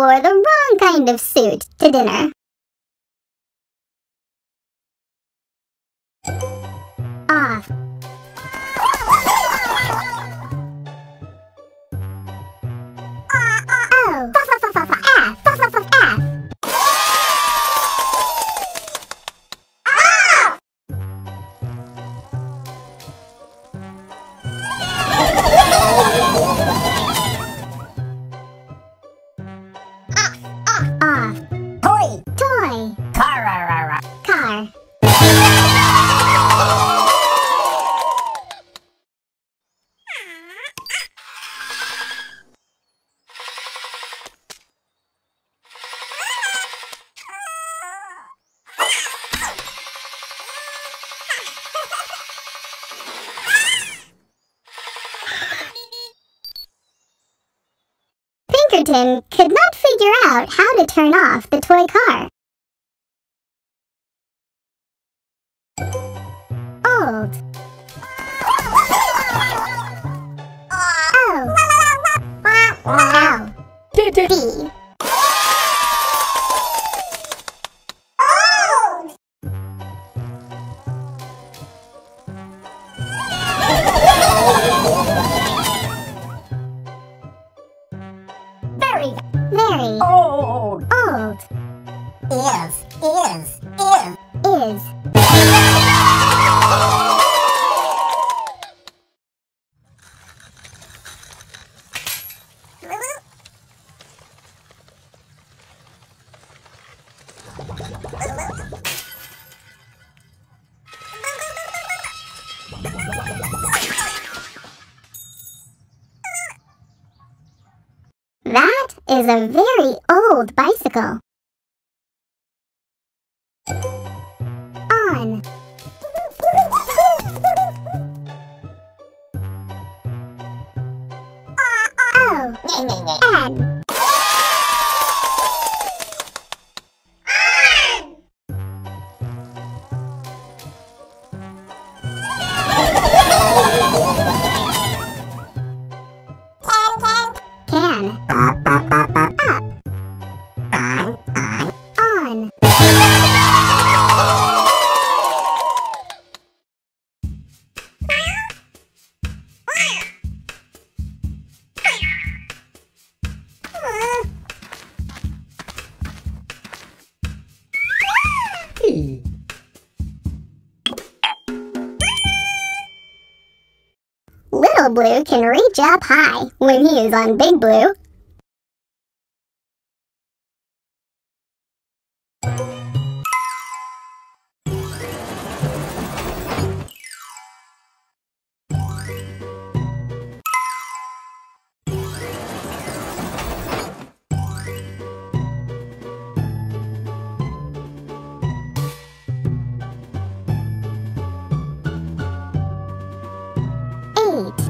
wore the wrong kind of suit to dinner. Pinkerton could not figure out how to turn off the toy car. Old. O. L. B. is a very old bicycle. Little Blue can reach up high when he is on Big Blue. Eight.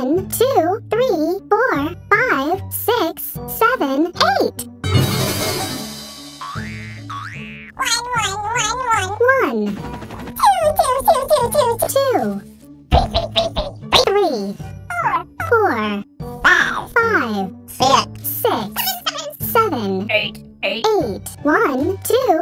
One, two, three, four, five, six, seven, eight. One, one, one, one. One, Two, two, two, two, two, two. two, three, four, Five, five, six, six, seven, eight, eight. eight. One, two,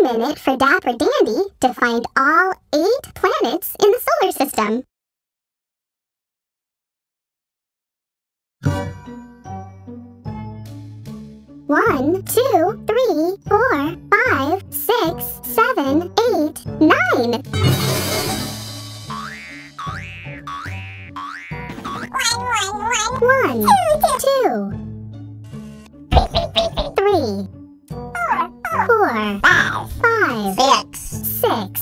a minute for Dapper Dandy to find all eight planets in the solar system. One, two, three, four, five, six, seven, eight, nine. One, two, three, four, five, Six. six,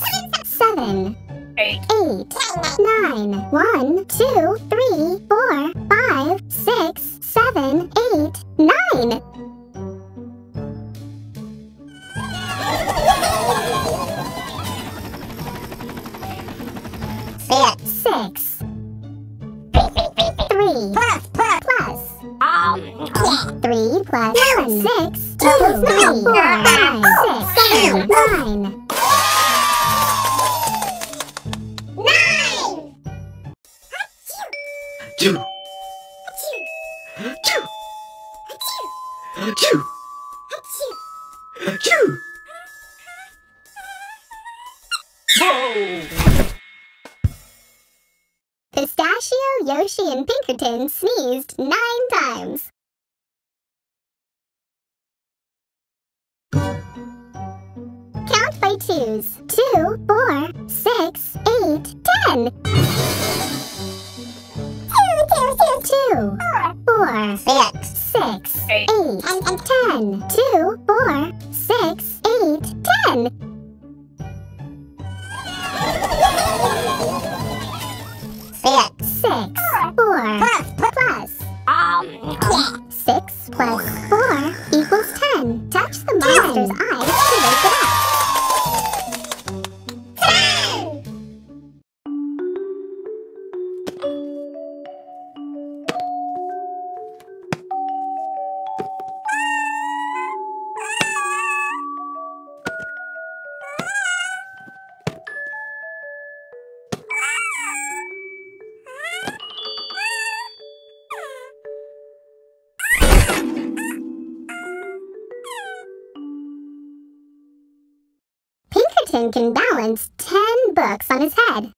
Choo. Choo. Whoa. Pistachio, Yoshi, and Pinkerton sneezed nine times. Count by twos. Two, four, six, eight, ten. Two. Four, Six. six, Eight. eight, ten. Two, four, six, eight, ten. Six. Six, four, Plus, plus. plus. Um. Six plus Pinkerton can balance ten books on his head.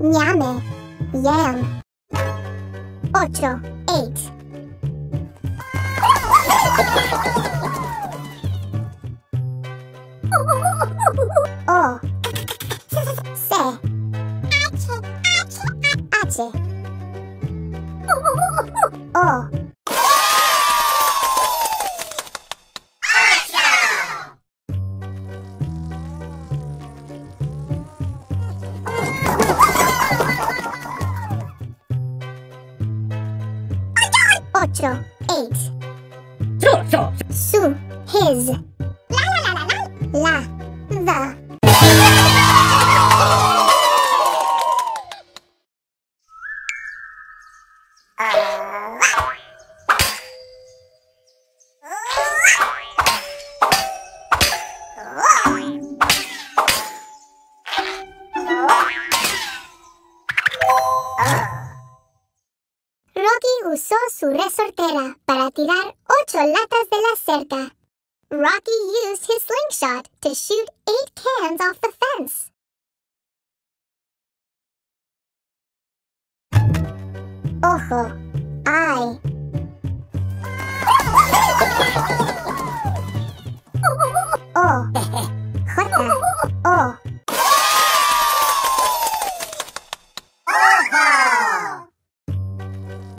Ñame, yam. Ocho, eight. Ocho. Eight. Su. His. La la la la la. La. The. su resortera para tirar ocho latas de la cerca. Rocky used his slingshot to shoot eight cans off the fence. Ojo, eye. oh.